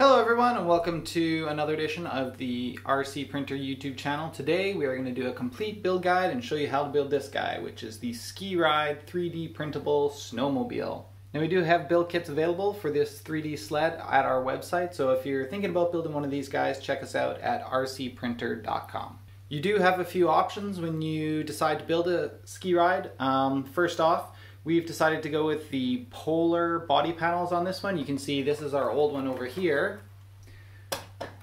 Hello everyone and welcome to another edition of the RC Printer YouTube channel. Today we are going to do a complete build guide and show you how to build this guy, which is the Skeeride 3D printable snowmobile. Now we do have build kits available for this 3D sled at our website, so if you're thinking about building one of these guys, check us out at rcprinter.com. You do have a few options when you decide to build a Skeeride. Um, first off, We've decided to go with the polar body panels on this one. You can see this is our old one over here.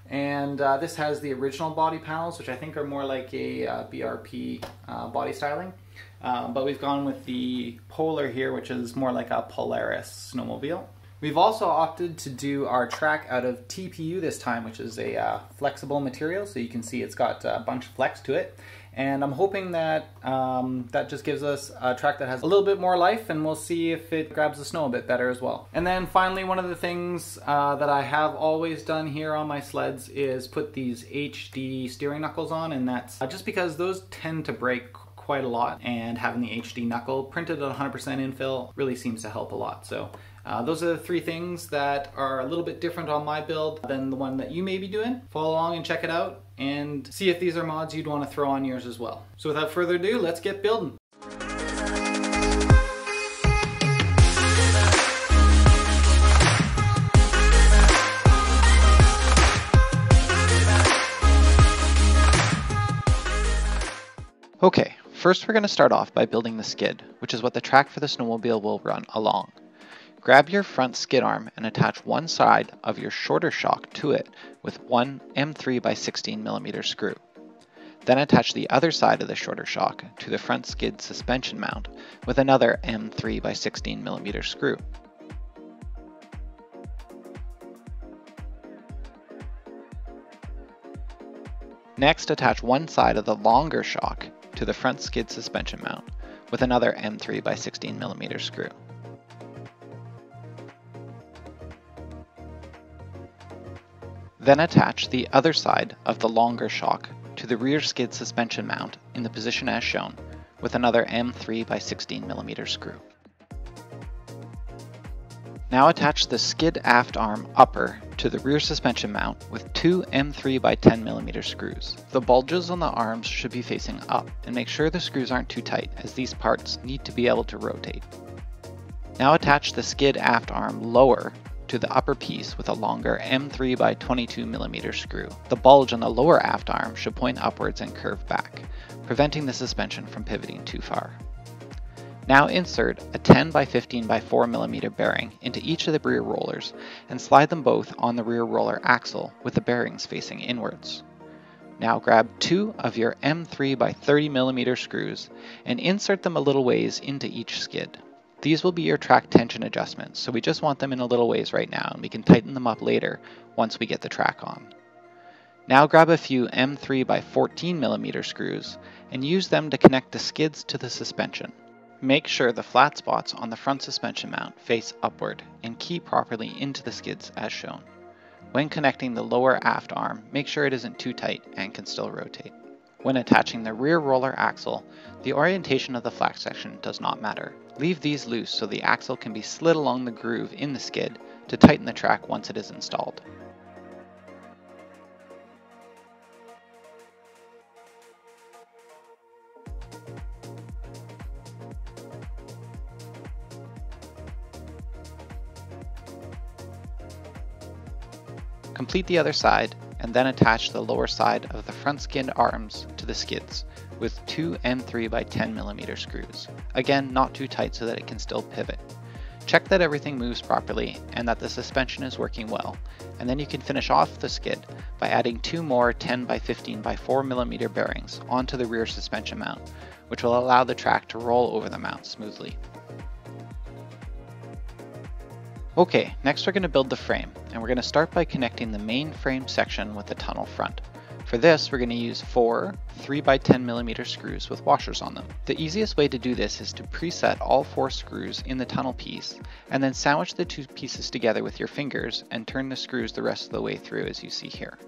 And uh, this has the original body panels, which I think are more like a uh, BRP uh, body styling. Uh, but we've gone with the Polar here, which is more like a Polaris snowmobile. We've also opted to do our track out of TPU this time, which is a uh, flexible material. So you can see it's got a bunch of flex to it. And I'm hoping that um, that just gives us a track that has a little bit more life and we'll see if it grabs the snow a bit better as well. And then finally, one of the things uh, that I have always done here on my sleds is put these HD steering knuckles on and that's uh, just because those tend to break quite a lot and having the HD knuckle printed at 100% infill really seems to help a lot. So uh, those are the three things that are a little bit different on my build than the one that you may be doing. Follow along and check it out and see if these are mods you'd want to throw on yours as well. So without further ado, let's get building. Okay, first we're going to start off by building the skid, which is what the track for the snowmobile will run along. Grab your front skid arm and attach one side of your shorter shock to it with one M3 by 16 millimeter screw. Then attach the other side of the shorter shock to the front skid suspension mount with another M3 by 16 millimeter screw. Next, attach one side of the longer shock to the front skid suspension mount with another M3 by 16 millimeter screw. Then attach the other side of the longer shock to the rear skid suspension mount in the position as shown with another M3 by 16 millimeter screw. Now attach the skid aft arm upper to the rear suspension mount with two M3 by 10 millimeter screws. The bulges on the arms should be facing up and make sure the screws aren't too tight as these parts need to be able to rotate. Now attach the skid aft arm lower to the upper piece with a longer M3 by 22 mm screw. The bulge on the lower aft arm should point upwards and curve back, preventing the suspension from pivoting too far. Now insert a 10 by 15 by 4 mm bearing into each of the rear rollers and slide them both on the rear roller axle with the bearings facing inwards. Now grab two of your M3 by 30 mm screws and insert them a little ways into each skid. These will be your track tension adjustments, so we just want them in a little ways right now, and we can tighten them up later once we get the track on. Now grab a few M3 by 14 millimeter screws and use them to connect the skids to the suspension. Make sure the flat spots on the front suspension mount face upward and key properly into the skids as shown. When connecting the lower aft arm, make sure it isn't too tight and can still rotate. When attaching the rear roller axle, the orientation of the flat section does not matter. Leave these loose so the axle can be slid along the groove in the skid to tighten the track once it is installed. Complete the other side and then attach the lower side of the front skid arms to the skids with two M3 by 10 millimeter screws. Again, not too tight so that it can still pivot. Check that everything moves properly and that the suspension is working well, and then you can finish off the skid by adding two more 10 by 15 by 4 millimeter bearings onto the rear suspension mount, which will allow the track to roll over the mount smoothly. Okay, next we're going to build the frame, and we're going to start by connecting the main frame section with the tunnel front. For this, we're going to use four 3x10mm screws with washers on them. The easiest way to do this is to preset all four screws in the tunnel piece, and then sandwich the two pieces together with your fingers and turn the screws the rest of the way through as you see here.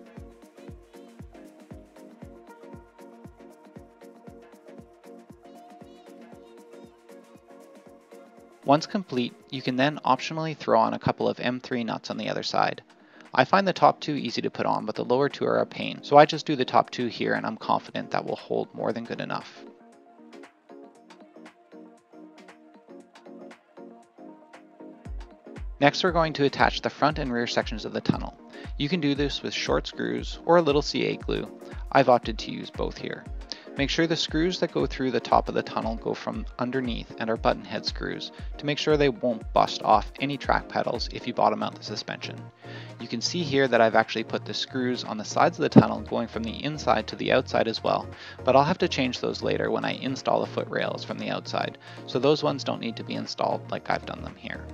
Once complete, you can then optionally throw on a couple of M3 nuts on the other side. I find the top two easy to put on, but the lower two are a pain, so I just do the top two here and I'm confident that will hold more than good enough. Next we're going to attach the front and rear sections of the tunnel. You can do this with short screws or a little CA glue. I've opted to use both here. Make sure the screws that go through the top of the tunnel go from underneath and are button head screws to make sure they won't bust off any track paddles if you bottom out the suspension. You can see here that I've actually put the screws on the sides of the tunnel going from the inside to the outside as well, but I'll have to change those later when I install the foot rails from the outside, so those ones don't need to be installed like I've done them here.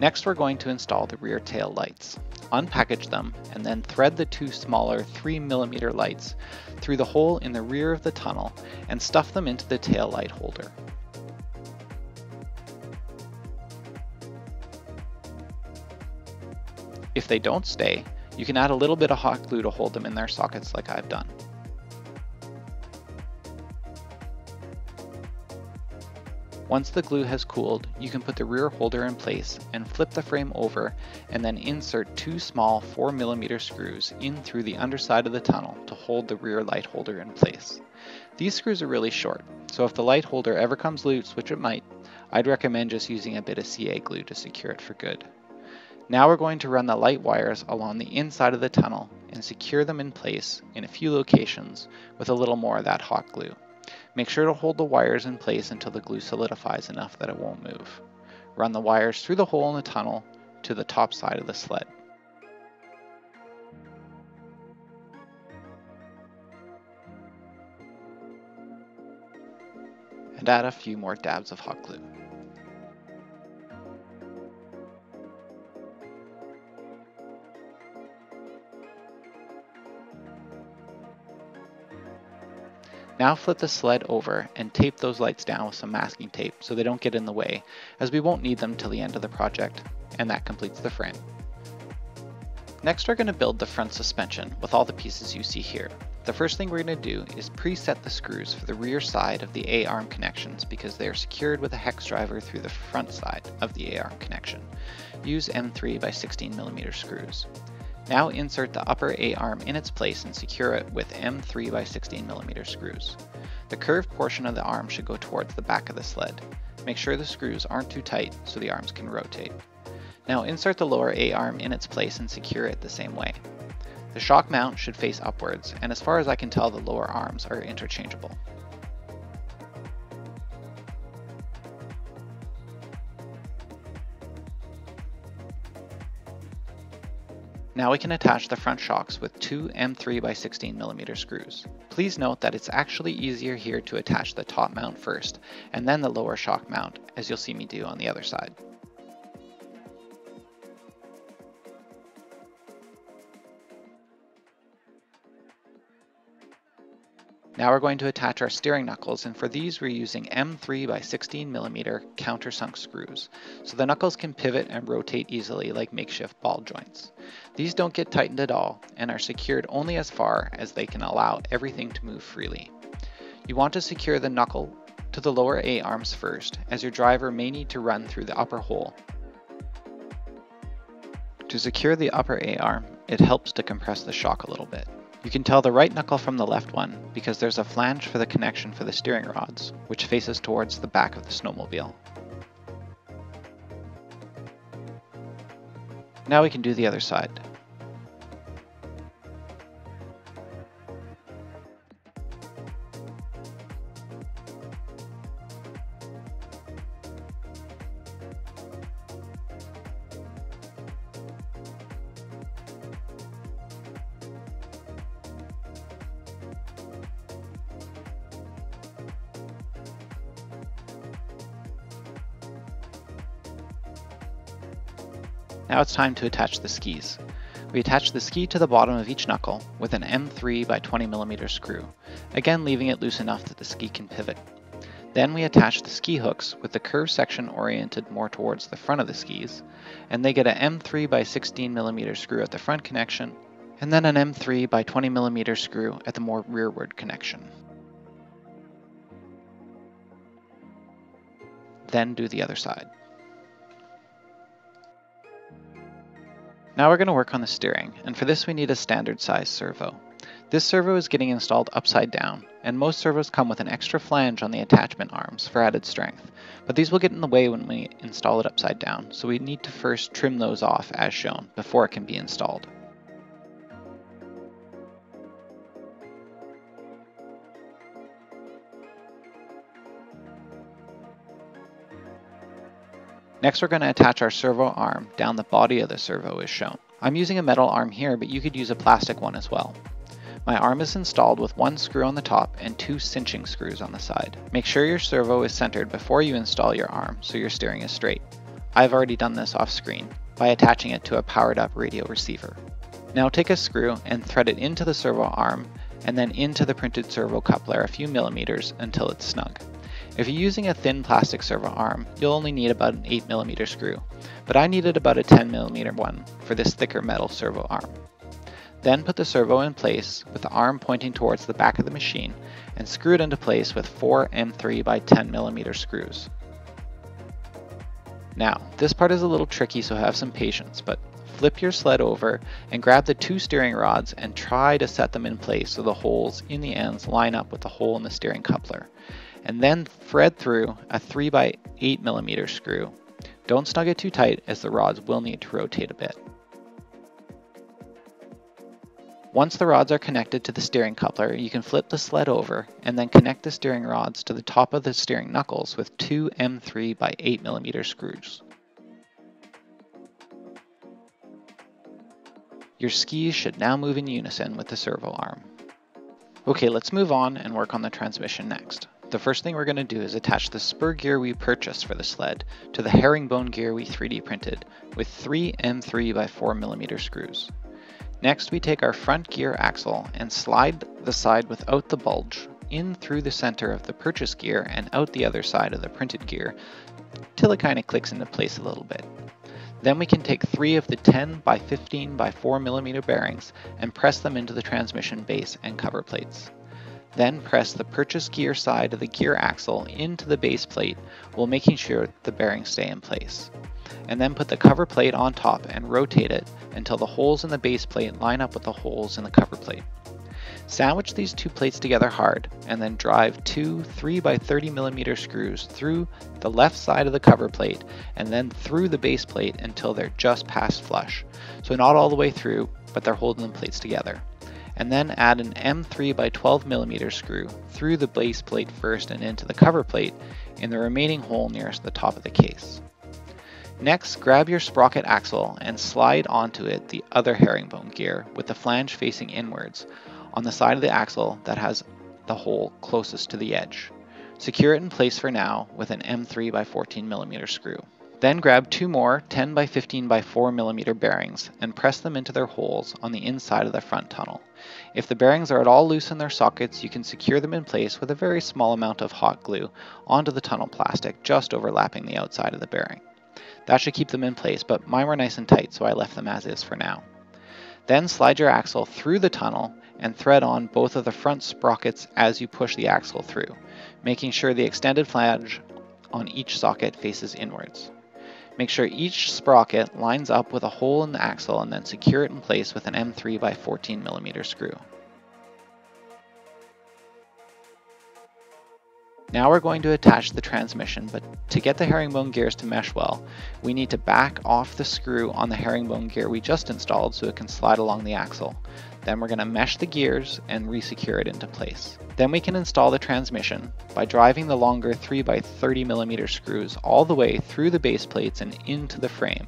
Next we're going to install the rear tail lights. Unpackage them and then thread the two smaller 3mm lights through the hole in the rear of the tunnel and stuff them into the tail light holder. If they don't stay, you can add a little bit of hot glue to hold them in their sockets like I've done. Once the glue has cooled, you can put the rear holder in place and flip the frame over and then insert two small 4mm screws in through the underside of the tunnel to hold the rear light holder in place. These screws are really short, so if the light holder ever comes loose, which it might, I'd recommend just using a bit of CA glue to secure it for good. Now we're going to run the light wires along the inside of the tunnel and secure them in place in a few locations with a little more of that hot glue. Make sure to hold the wires in place until the glue solidifies enough that it won't move. Run the wires through the hole in the tunnel to the top side of the sled. And add a few more dabs of hot glue. Now flip the sled over and tape those lights down with some masking tape so they don't get in the way, as we won't need them till the end of the project, and that completes the frame. Next we're going to build the front suspension with all the pieces you see here. The first thing we're going to do is preset the screws for the rear side of the A-arm connections because they are secured with a hex driver through the front side of the A-arm connection. Use M3 by 16mm screws. Now insert the upper A-arm in its place and secure it with M3 by 16mm screws. The curved portion of the arm should go towards the back of the sled. Make sure the screws aren't too tight so the arms can rotate. Now insert the lower A-arm in its place and secure it the same way. The shock mount should face upwards, and as far as I can tell the lower arms are interchangeable. Now we can attach the front shocks with two M3 by 16mm screws. Please note that it's actually easier here to attach the top mount first, and then the lower shock mount, as you'll see me do on the other side. Now we're going to attach our steering knuckles and for these we're using M3 by 16mm countersunk screws, so the knuckles can pivot and rotate easily like makeshift ball joints. These don't get tightened at all and are secured only as far as they can allow everything to move freely. You want to secure the knuckle to the lower A arms first, as your driver may need to run through the upper hole. To secure the upper A arm, it helps to compress the shock a little bit. You can tell the right knuckle from the left one because there's a flange for the connection for the steering rods, which faces towards the back of the snowmobile. Now we can do the other side. Now it's time to attach the skis. We attach the ski to the bottom of each knuckle with an M3 by 20mm screw, again leaving it loose enough that the ski can pivot. Then we attach the ski hooks with the curved section oriented more towards the front of the skis, and they get an M3 by 16mm screw at the front connection, and then an M3 by 20mm screw at the more rearward connection. Then do the other side. Now we're going to work on the steering, and for this we need a standard size servo. This servo is getting installed upside down, and most servos come with an extra flange on the attachment arms for added strength, but these will get in the way when we install it upside down, so we need to first trim those off as shown before it can be installed. Next we're going to attach our servo arm down the body of the servo as shown. I'm using a metal arm here, but you could use a plastic one as well. My arm is installed with one screw on the top and two cinching screws on the side. Make sure your servo is centered before you install your arm so your steering is straight. I've already done this off screen by attaching it to a powered up radio receiver. Now take a screw and thread it into the servo arm and then into the printed servo coupler a few millimeters until it's snug. If you're using a thin plastic servo arm, you'll only need about an 8mm screw, but I needed about a 10mm one for this thicker metal servo arm. Then put the servo in place with the arm pointing towards the back of the machine and screw it into place with 4 M3 by 10mm screws. Now, this part is a little tricky so have some patience, but flip your sled over and grab the two steering rods and try to set them in place so the holes in the ends line up with the hole in the steering coupler and then thread through a 3 by 8 millimeter screw. Don't snug it too tight as the rods will need to rotate a bit. Once the rods are connected to the steering coupler, you can flip the sled over and then connect the steering rods to the top of the steering knuckles with two M3 by 8 millimeter screws. Your skis should now move in unison with the servo arm. Okay, let's move on and work on the transmission next. The first thing we're going to do is attach the spur gear we purchased for the sled to the herringbone gear we 3D printed with three M3 by 4mm screws. Next we take our front gear axle and slide the side without the bulge in through the center of the purchase gear and out the other side of the printed gear till it kind of clicks into place a little bit. Then we can take three of the 10 by 15 by 4 millimeter bearings and press them into the transmission base and cover plates. Then press the purchase gear side of the gear axle into the base plate while making sure the bearings stay in place. And then put the cover plate on top and rotate it until the holes in the base plate line up with the holes in the cover plate. Sandwich these two plates together hard and then drive two 3 by 30 millimeter screws through the left side of the cover plate and then through the base plate until they're just past flush. So not all the way through, but they're holding the plates together and then add an M3 by 12 millimeter screw through the base plate first and into the cover plate in the remaining hole nearest the top of the case. Next, grab your sprocket axle and slide onto it the other herringbone gear with the flange facing inwards on the side of the axle that has the hole closest to the edge. Secure it in place for now with an M3 by 14 millimeter screw. Then grab two more 10 by 15 by 4 millimeter bearings and press them into their holes on the inside of the front tunnel. If the bearings are at all loose in their sockets, you can secure them in place with a very small amount of hot glue onto the tunnel plastic just overlapping the outside of the bearing. That should keep them in place, but mine were nice and tight so I left them as is for now. Then slide your axle through the tunnel and thread on both of the front sprockets as you push the axle through, making sure the extended flange on each socket faces inwards. Make sure each sprocket lines up with a hole in the axle and then secure it in place with an M3 by 14 millimeter screw. Now we're going to attach the transmission, but to get the herringbone gears to mesh well, we need to back off the screw on the herringbone gear we just installed so it can slide along the axle. Then we're going to mesh the gears and resecure it into place. Then we can install the transmission by driving the longer 3x30mm screws all the way through the base plates and into the frame,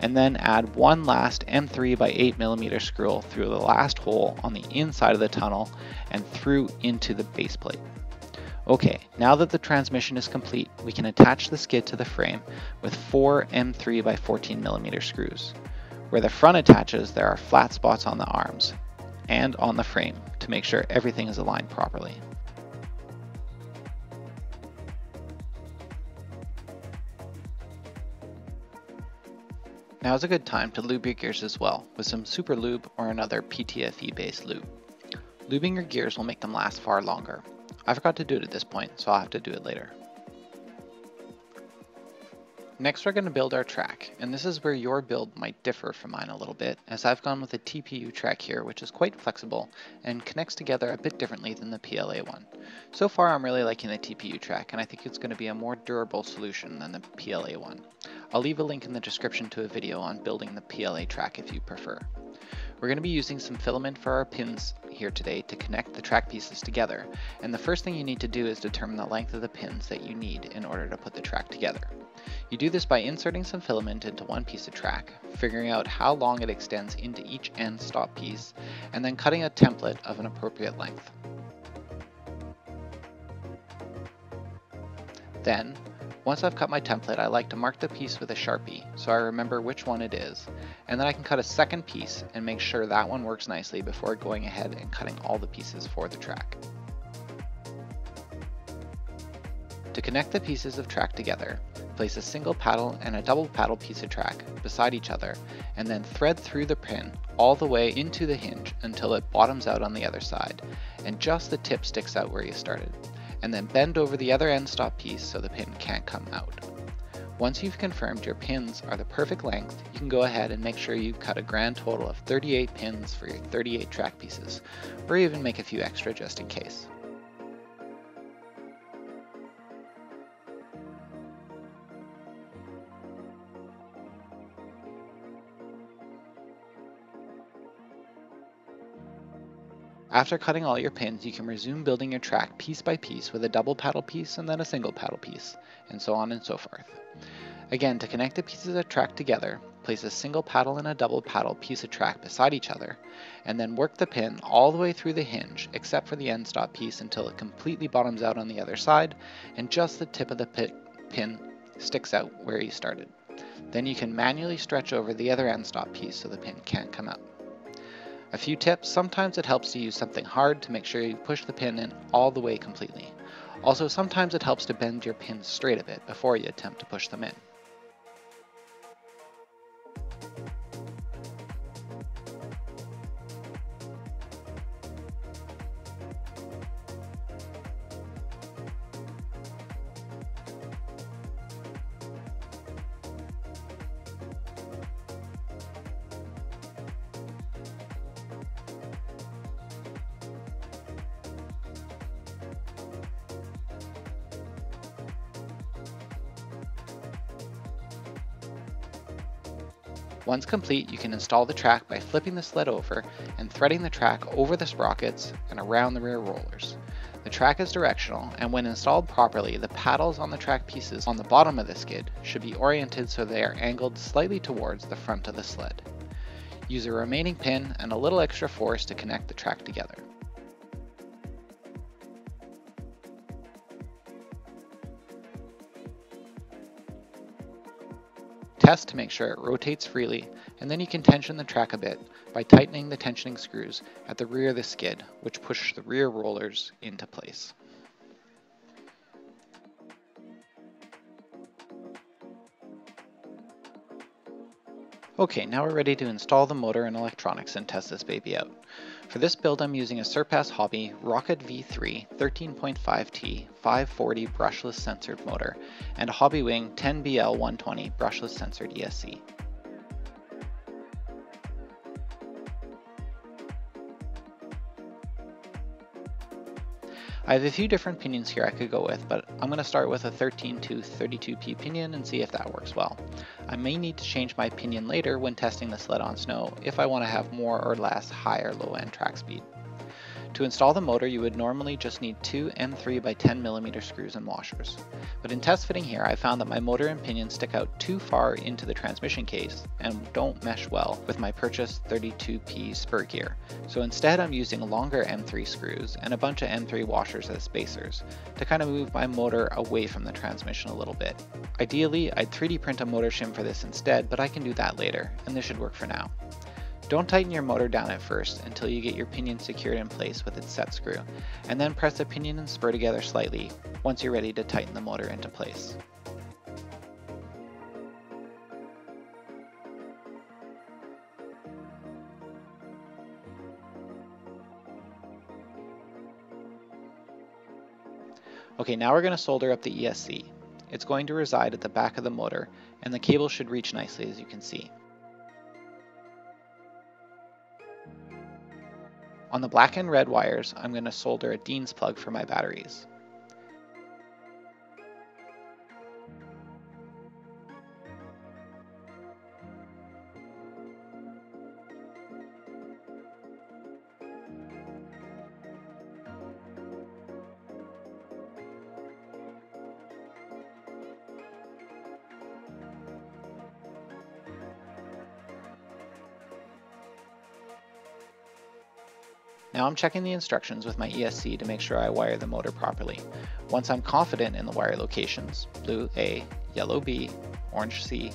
and then add one last M3x8mm screw through the last hole on the inside of the tunnel and through into the base plate. Okay, now that the transmission is complete, we can attach the skid to the frame with four M3 by 14 millimeter screws. Where the front attaches, there are flat spots on the arms and on the frame to make sure everything is aligned properly. Now is a good time to lube your gears as well with some Super Lube or another PTFE based lube. Lubing your gears will make them last far longer, I forgot to do it at this point, so I'll have to do it later. Next we're going to build our track, and this is where your build might differ from mine a little bit, as I've gone with a TPU track here which is quite flexible and connects together a bit differently than the PLA one. So far I'm really liking the TPU track and I think it's going to be a more durable solution than the PLA one. I'll leave a link in the description to a video on building the PLA track if you prefer. We're going to be using some filament for our pins here today to connect the track pieces together, and the first thing you need to do is determine the length of the pins that you need in order to put the track together. You do this by inserting some filament into one piece of track, figuring out how long it extends into each end stop piece, and then cutting a template of an appropriate length. Then, once I've cut my template, I like to mark the piece with a Sharpie so I remember which one it is, and then I can cut a second piece and make sure that one works nicely before going ahead and cutting all the pieces for the track. To connect the pieces of track together, place a single paddle and a double paddle piece of track beside each other and then thread through the pin all the way into the hinge until it bottoms out on the other side and just the tip sticks out where you started and then bend over the other end stop piece so the pin can't come out. Once you've confirmed your pins are the perfect length, you can go ahead and make sure you've cut a grand total of 38 pins for your 38 track pieces, or even make a few extra just in case. After cutting all your pins, you can resume building your track piece by piece with a double paddle piece and then a single paddle piece, and so on and so forth. Again, to connect the pieces of track together, place a single paddle and a double paddle piece of track beside each other, and then work the pin all the way through the hinge except for the end stop piece until it completely bottoms out on the other side and just the tip of the pin sticks out where you started. Then you can manually stretch over the other end stop piece so the pin can't come out. A few tips, sometimes it helps to use something hard to make sure you push the pin in all the way completely. Also, sometimes it helps to bend your pins straight a bit before you attempt to push them in. Once complete, you can install the track by flipping the sled over and threading the track over the sprockets and around the rear rollers. The track is directional, and when installed properly, the paddles on the track pieces on the bottom of the skid should be oriented so they are angled slightly towards the front of the sled. Use a remaining pin and a little extra force to connect the track together. Test to make sure it rotates freely, and then you can tension the track a bit by tightening the tensioning screws at the rear of the skid, which push the rear rollers into place. Okay, now we're ready to install the motor and electronics and test this baby out. For this build I'm using a Surpass Hobby Rocket V3 13.5T 540 brushless sensored motor and a Hobbywing 10BL120 brushless sensored ESC. I have a few different pinions here I could go with, but I'm going to start with a 13 to 32p pinion and see if that works well. I may need to change my pinion later when testing the sled on snow if I want to have more or less high or low end track speed. To install the motor, you would normally just need two M3 by 10mm screws and washers. But in test fitting here, I found that my motor and pinion stick out too far into the transmission case and don't mesh well with my purchased 32P spur gear. So instead I'm using longer M3 screws and a bunch of M3 washers as spacers to kind of move my motor away from the transmission a little bit. Ideally, I'd 3D print a motor shim for this instead, but I can do that later, and this should work for now. Don't tighten your motor down at first until you get your pinion secured in place with its set screw, and then press the pinion and spur together slightly once you're ready to tighten the motor into place. Okay, now we're going to solder up the ESC. it's going to reside at the back of the motor, and the cable should reach nicely as you can see. On the black and red wires, I'm going to solder a Dean's plug for my batteries. Now I'm checking the instructions with my ESC to make sure I wire the motor properly. Once I'm confident in the wire locations, blue A, yellow B, orange C,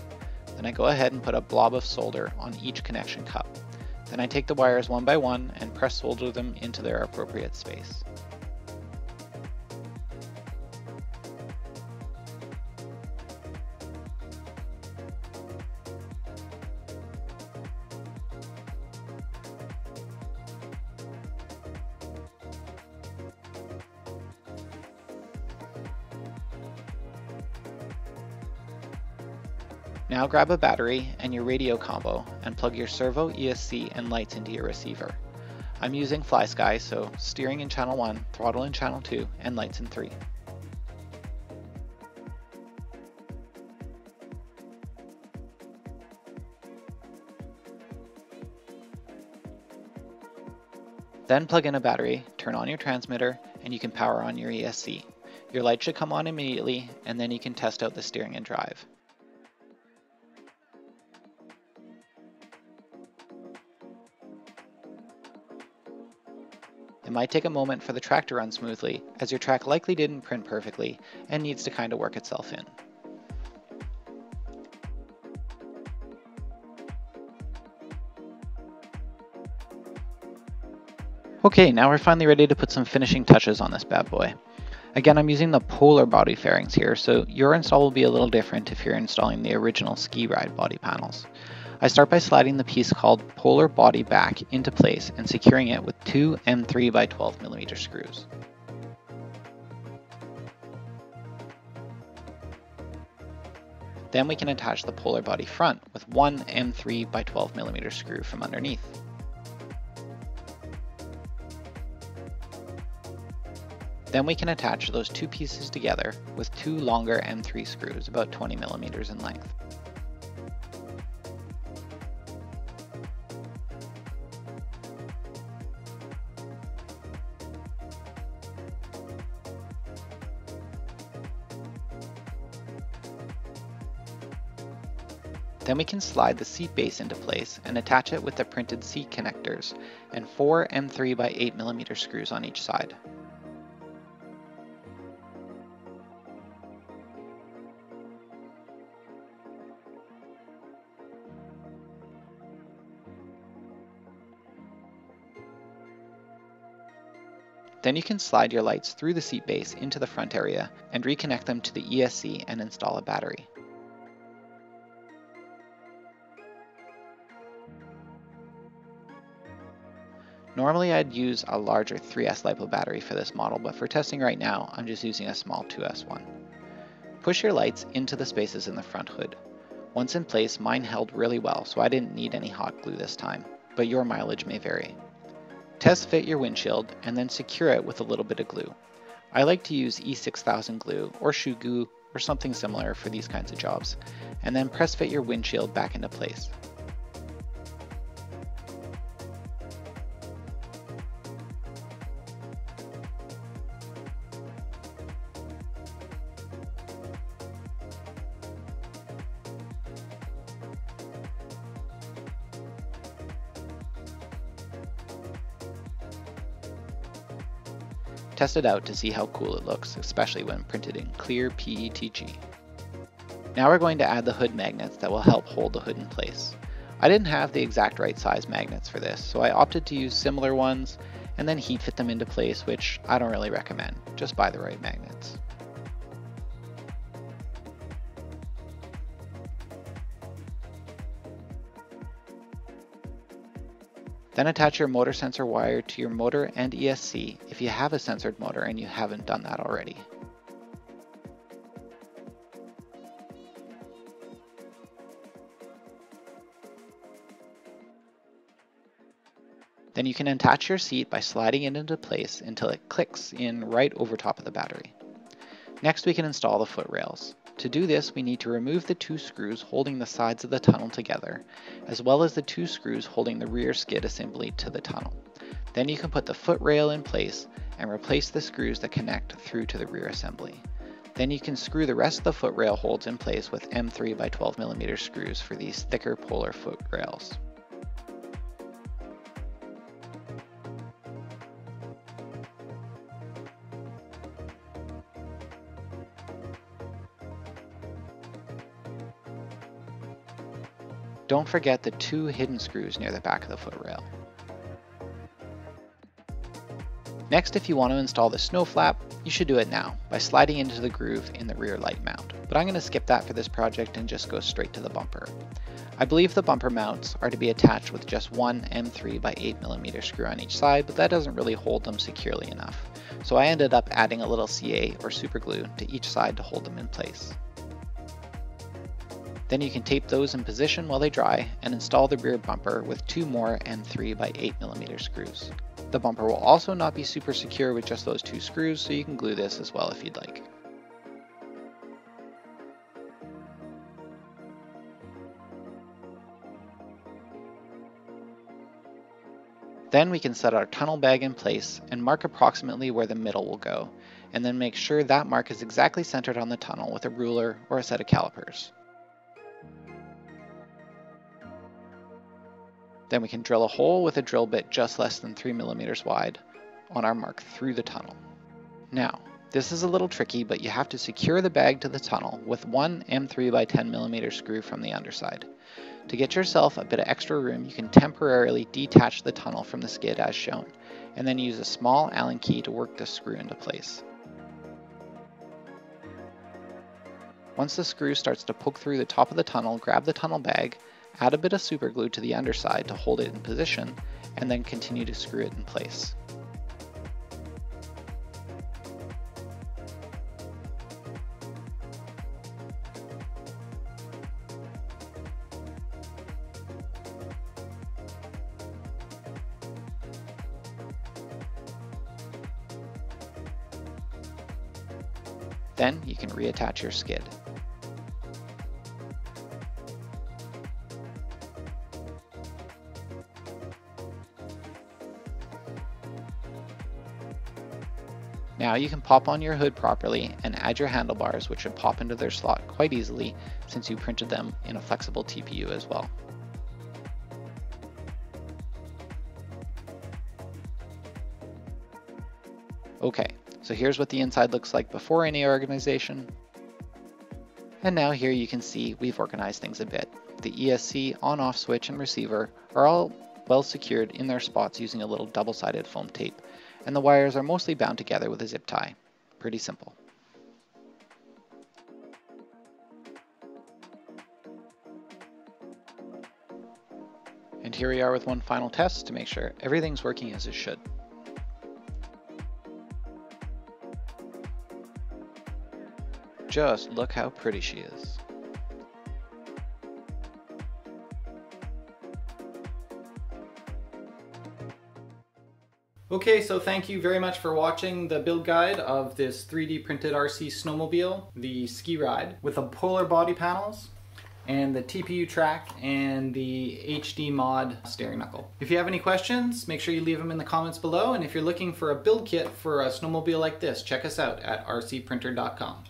then I go ahead and put a blob of solder on each connection cup. Then I take the wires one by one and press solder them into their appropriate space. Now grab a battery and your radio combo and plug your servo, ESC, and lights into your receiver. I'm using FlySky, so steering in channel 1, throttle in channel 2, and lights in 3. Then plug in a battery, turn on your transmitter, and you can power on your ESC. Your light should come on immediately, and then you can test out the steering and drive. It might take a moment for the track to run smoothly, as your track likely didn't print perfectly and needs to kind of work itself in. Okay, now we're finally ready to put some finishing touches on this bad boy. Again, I'm using the polar body fairings here, so your install will be a little different if you're installing the original Skeeride body panels. I start by sliding the piece called polar body back into place and securing it with two M3 by 12 millimeter screws. Then we can attach the polar body front with one M3 by 12 millimeter screw from underneath. Then we can attach those two pieces together with two longer M3 screws about 20 millimeters in length. Then we can slide the seat base into place and attach it with the printed seat connectors and four M3 by 8mm screws on each side. Then you can slide your lights through the seat base into the front area and reconnect them to the ESC and install a battery. Normally I'd use a larger 3S LiPo battery for this model, but for testing right now, I'm just using a small 2S one. Push your lights into the spaces in the front hood. Once in place, mine held really well, so I didn't need any hot glue this time, but your mileage may vary. Test fit your windshield and then secure it with a little bit of glue. I like to use E6000 glue or shoe glue or something similar for these kinds of jobs, and then press fit your windshield back into place. Test it out to see how cool it looks, especially when printed in clear PETG. Now we're going to add the hood magnets that will help hold the hood in place. I didn't have the exact right size magnets for this, so I opted to use similar ones and then heat fit them into place, which I don't really recommend. Just buy the right magnets. Then attach your motor sensor wire to your motor and ESC if you have a sensored motor and you haven't done that already. Then you can attach your seat by sliding it into place until it clicks in right over top of the battery. Next we can install the foot rails. To do this we need to remove the two screws holding the sides of the tunnel together, as well as the two screws holding the rear skid assembly to the tunnel. Then you can put the foot rail in place and replace the screws that connect through to the rear assembly. Then you can screw the rest of the foot rail holds in place with M3 by 12mm screws for these thicker polar foot rails. Don't forget the two hidden screws near the back of the foot rail. Next, if you want to install the snow flap, you should do it now by sliding into the groove in the rear light mount, but I'm going to skip that for this project and just go straight to the bumper. I believe the bumper mounts are to be attached with just one M3 by 8mm screw on each side, but that doesn't really hold them securely enough. So I ended up adding a little CA or super glue to each side to hold them in place. Then you can tape those in position while they dry and install the rear bumper with two more M3 by 8mm screws. The bumper will also not be super secure with just those two screws, so you can glue this as well if you'd like. Then we can set our tunnel bag in place and mark approximately where the middle will go, and then make sure that mark is exactly centered on the tunnel with a ruler or a set of calipers. Then we can drill a hole with a drill bit just less than 3 millimeters wide on our mark through the tunnel. Now, this is a little tricky, but you have to secure the bag to the tunnel with one M3 by 10 millimeter screw from the underside. To get yourself a bit of extra room, you can temporarily detach the tunnel from the skid as shown, and then use a small Allen key to work the screw into place. Once the screw starts to poke through the top of the tunnel, grab the tunnel bag, Add a bit of super glue to the underside to hold it in position, and then continue to screw it in place. Then you can reattach your skid. Now you can pop on your hood properly and add your handlebars which should pop into their slot quite easily since you printed them in a flexible TPU as well. Okay, so here's what the inside looks like before any organization. And now here you can see we've organized things a bit. The ESC on-off switch and receiver are all well secured in their spots using a little double-sided foam tape and the wires are mostly bound together with a zip tie. Pretty simple. And here we are with one final test to make sure everything's working as it should. Just look how pretty she is. Okay, so thank you very much for watching the build guide of this 3D printed RC snowmobile, the Skeeride, with the polar body panels and the TPU track and the HD mod steering knuckle. If you have any questions, make sure you leave them in the comments below. And if you're looking for a build kit for a snowmobile like this, check us out at rcprinter.com.